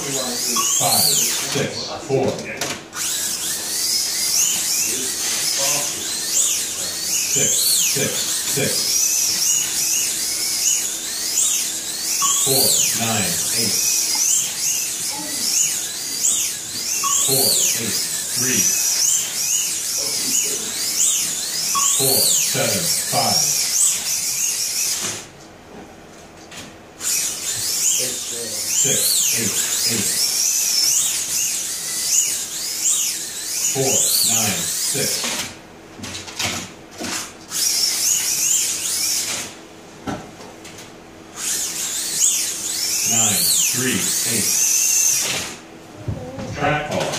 five, six, four. Six, six, six. Four, nine, eight. Four, eight, three. Four, seven, five. Six, eight, eight. Four, nine, six. Nine, three, eight. Track ball.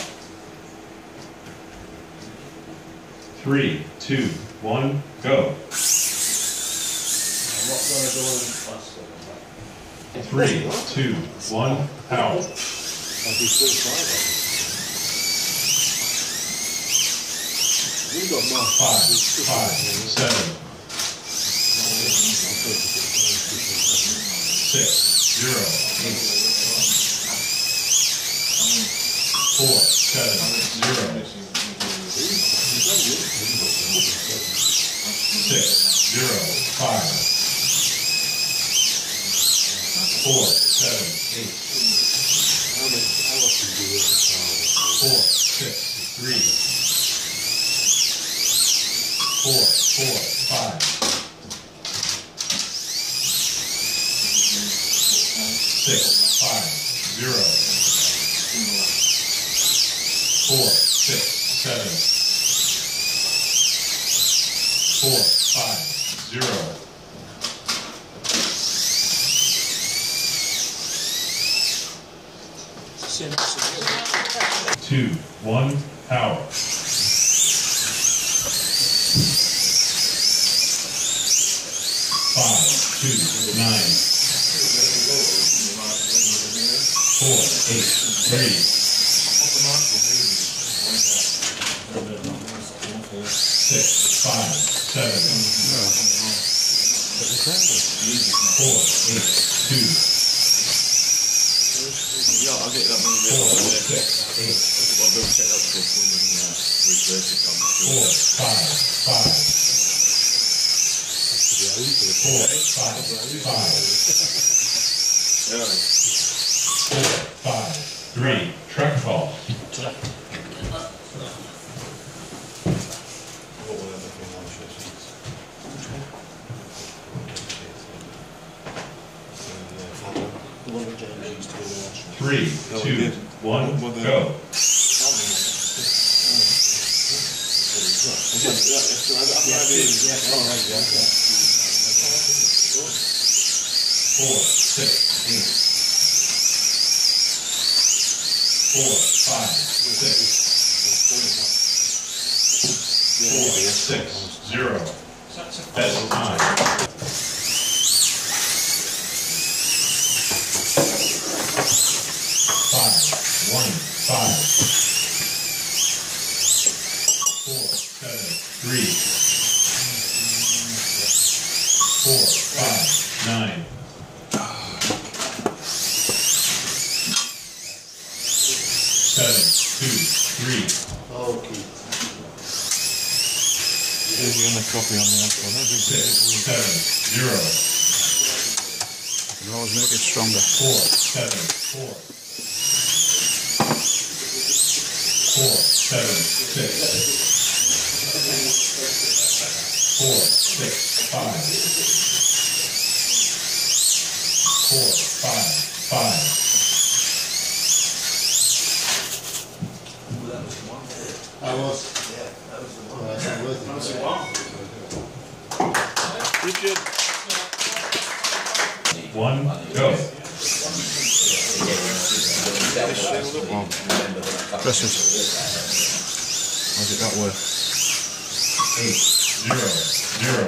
Three, two, one, go. Three, two, one, power. Five, five, seven. Six, zero, eight. Four, seven, zero. Six, zero, five. Four, seven, eight. Four, six, three. Four, four, five. Six, five, zero. Four, six, seven. Four, five, zero. Two, one, power. Five, two, nine. Four, eight, three. Six, five, seven. Four, eight, two. Ja, I'll go that stuff when we reverse it on. Four, five, five. Four, five, five. Yeah. Four, five, three. Track ball. Three, two, one, go. Four, six, eight. Four, five, six. Four, six, zero. Best time. Five, one, five. Four, seven, three. Four, five, nine. Seven, two, three. There's the other copy on the. That's Six, seven, zero. You always make it stronger. Four, seven, four. Four, seven, six. Four, six, five. Four, five, five. I was. Yeah, that was the one. Richard. One, go. Wow. Precious. How's it that way? Eight, zero, zero.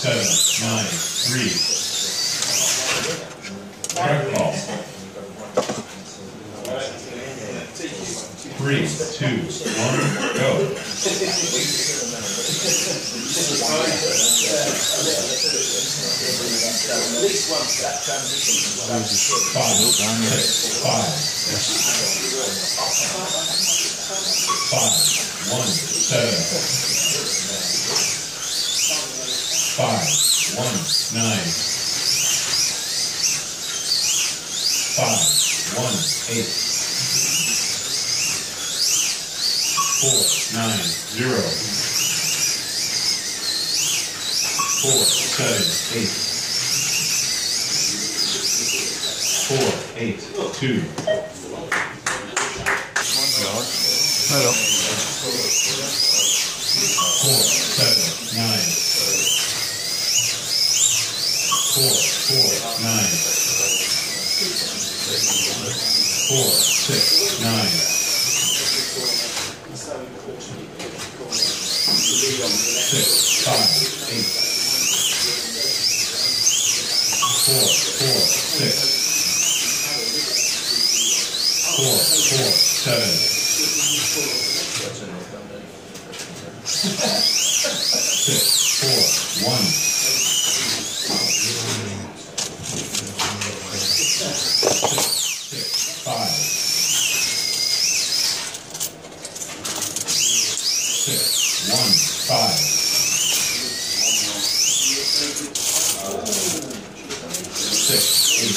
Seven, nine, three. Track ball. Three, two, one, go. Five, six, five. Five, one, seven. Five, one, nine. Five, one, eight. Four, nine, zero. Four, seven, eight. Four, eight, two. Hello. Four, seven, nine. Four, four, nine. Four, six, nine. Six, five, eight. Four, four, six. Four, four, seven. Six, four, one. Six, five. Six, one, five. Six, eight,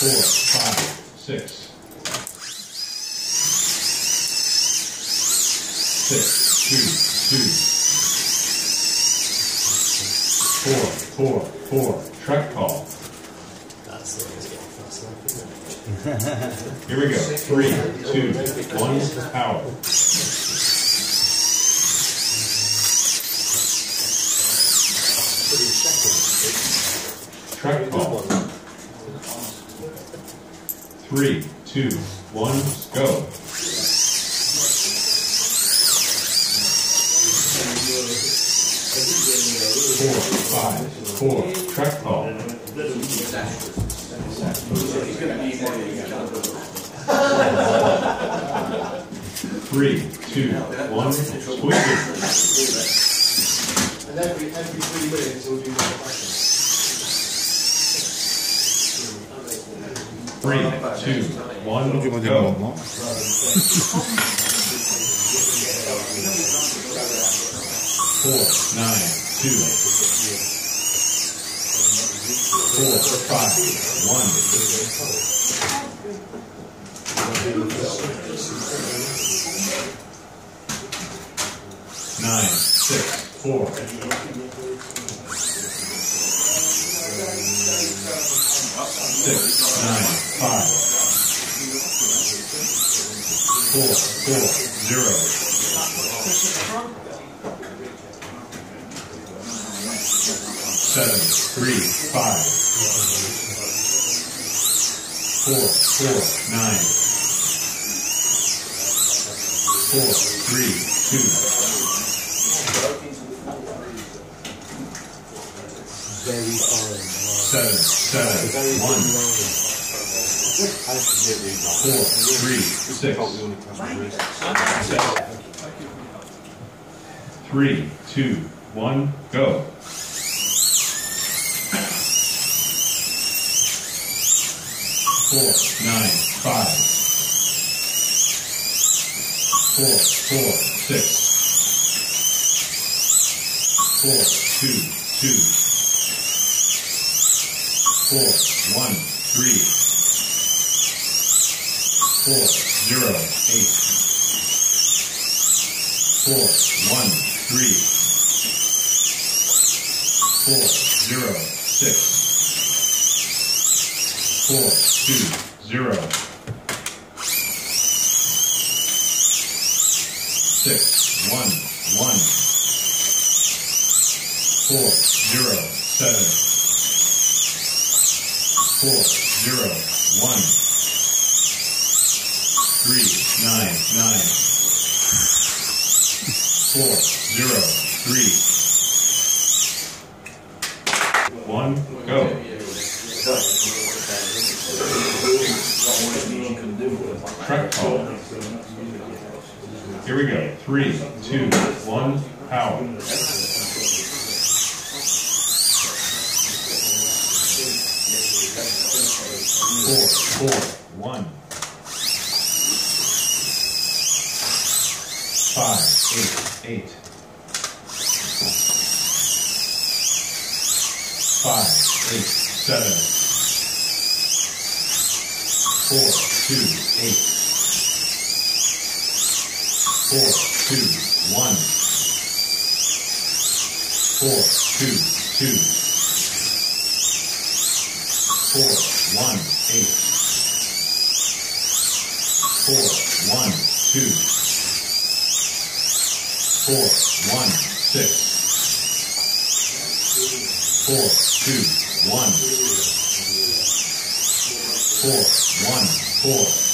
Four, five, six. Six, two, two. Four, four, four. Track call. Here we go. Three, two, one, power. Track call. Three, two, one, go. Four, five, four. Track call. Three, two, one, squeeze And every, every three minutes he'll do that Three, two, one, go. Four, nine, two. Four, five, one. Nine, six, four. Six, nine, five. Four, four, zero. Seven, three, five. Four, four, nine. Four, three, two. Very fine. Seven, Three, two, one, go. Four, nine, five. Four, four, six. Four, two, two. Four, one, three. Four, zero, eight. Four, one, three. Four, zero, six. four, two, zero. Six, one, one. Four, zero, seven. Four, zero, one. Three, nine, nine. Four, zero, three. One, go. Track call. Here we go. Three, two, one, power. Four, four, one. Five, eight, eight. Five, eight, seven. Four, two, eight. Four, two, one. Four, two, two. Four, one, eight. Four, one, two. Four, one, six. Four, two, one. Four, one, four.